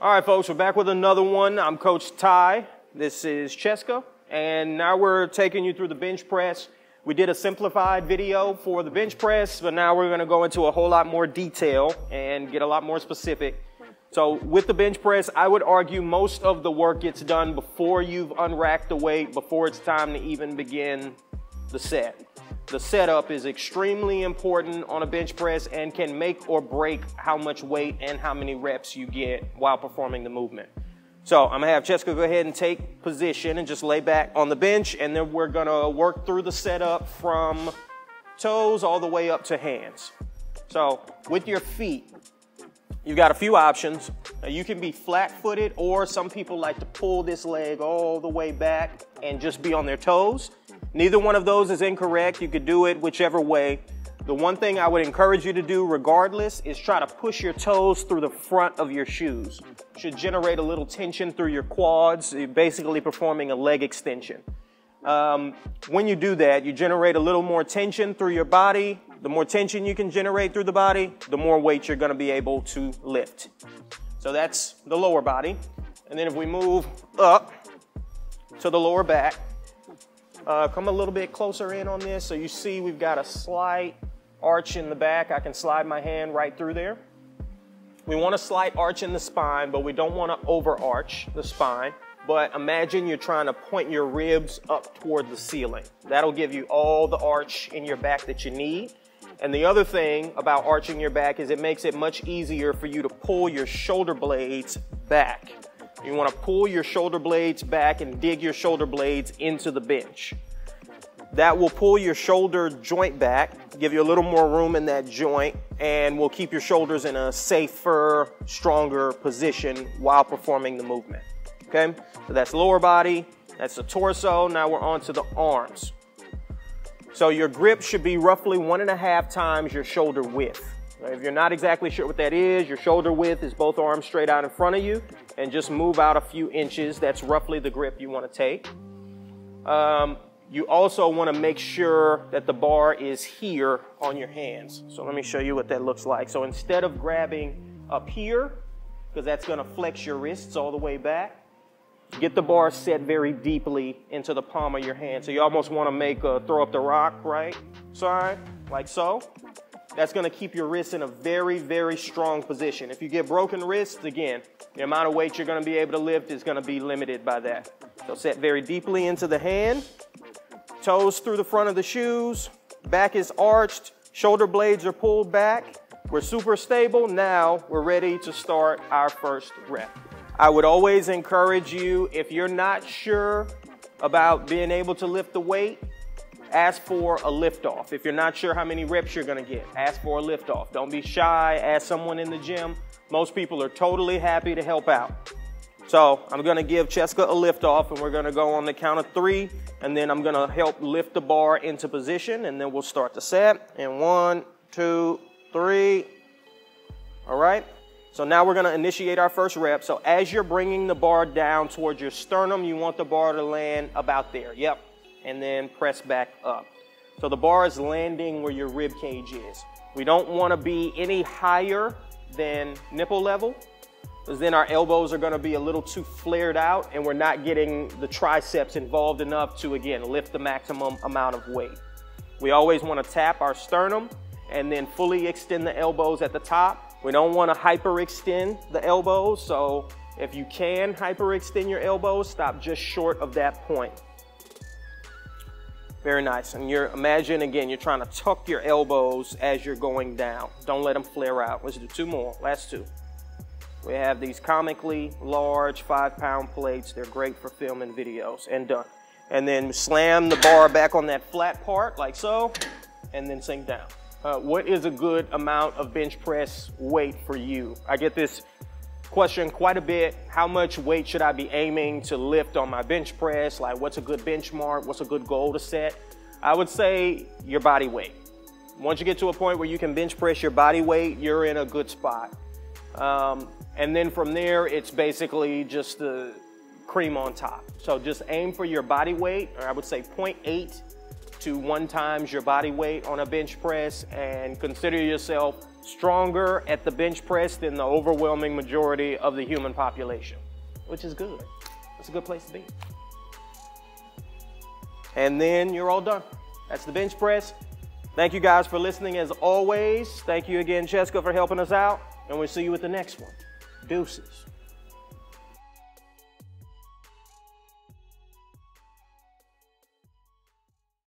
All right, folks, we're back with another one. I'm Coach Ty. This is Cheska, and now we're taking you through the bench press. We did a simplified video for the bench press, but now we're going to go into a whole lot more detail and get a lot more specific. So with the bench press, I would argue most of the work gets done before you've unracked the weight, before it's time to even begin the set. The setup is extremely important on a bench press and can make or break how much weight and how many reps you get while performing the movement. So I'm gonna have Cheska go ahead and take position and just lay back on the bench and then we're gonna work through the setup from toes all the way up to hands. So with your feet, you've got a few options. You can be flat-footed or some people like to pull this leg all the way back and just be on their toes. Neither one of those is incorrect. You could do it whichever way. The one thing I would encourage you to do regardless is try to push your toes through the front of your shoes. Should generate a little tension through your quads, You're basically performing a leg extension. Um, when you do that, you generate a little more tension through your body. The more tension you can generate through the body, the more weight you're gonna be able to lift. So that's the lower body. And then if we move up to the lower back, uh, come a little bit closer in on this. So you see we've got a slight arch in the back. I can slide my hand right through there. We want a slight arch in the spine, but we don't want to overarch the spine. But imagine you're trying to point your ribs up toward the ceiling. That'll give you all the arch in your back that you need. And the other thing about arching your back is it makes it much easier for you to pull your shoulder blades back. You want to pull your shoulder blades back and dig your shoulder blades into the bench. That will pull your shoulder joint back, give you a little more room in that joint, and will keep your shoulders in a safer, stronger position while performing the movement. Okay, so that's lower body, that's the torso. Now we're on to the arms. So your grip should be roughly one and a half times your shoulder width. If you're not exactly sure what that is, your shoulder width is both arms straight out in front of you and just move out a few inches. That's roughly the grip you want to take. Um, you also want to make sure that the bar is here on your hands. So let me show you what that looks like. So instead of grabbing up here, because that's going to flex your wrists all the way back, get the bar set very deeply into the palm of your hand. So you almost want to make a throw up the rock, right? Side, like so. That's going to keep your wrists in a very, very strong position. If you get broken wrists, again, the amount of weight you're going to be able to lift is going to be limited by that. So set very deeply into the hand, toes through the front of the shoes, back is arched, shoulder blades are pulled back. We're super stable. Now we're ready to start our first rep. I would always encourage you, if you're not sure about being able to lift the weight, ask for a lift off. If you're not sure how many reps you're gonna get, ask for a lift off. Don't be shy, ask someone in the gym. Most people are totally happy to help out. So I'm gonna give Cheska a lift off and we're gonna go on the count of three and then I'm gonna help lift the bar into position and then we'll start the set. And one, two, three. All right. So now we're gonna initiate our first rep. So as you're bringing the bar down towards your sternum, you want the bar to land about there. Yep and then press back up. So the bar is landing where your rib cage is. We don't want to be any higher than nipple level because then our elbows are going to be a little too flared out and we're not getting the triceps involved enough to, again, lift the maximum amount of weight. We always want to tap our sternum and then fully extend the elbows at the top. We don't want to hyperextend the elbows, so if you can hyperextend your elbows, stop just short of that point. Very nice. And you're, imagine again, you're trying to tuck your elbows as you're going down. Don't let them flare out. Let's do two more, last two. We have these comically large five pound plates. They're great for filming videos and done. And then slam the bar back on that flat part like so, and then sink down. Uh, what is a good amount of bench press weight for you? I get this question quite a bit. How much weight should I be aiming to lift on my bench press? Like what's a good benchmark? What's a good goal to set? I would say your body weight. Once you get to a point where you can bench press your body weight, you're in a good spot. Um, and then from there, it's basically just the cream on top. So just aim for your body weight, or I would say 0.8 to one times your body weight on a bench press and consider yourself stronger at the bench press than the overwhelming majority of the human population, which is good. It's a good place to be. And then you're all done. That's the bench press. Thank you guys for listening as always. Thank you again, Cheska, for helping us out. And we'll see you at the next one. Deuces.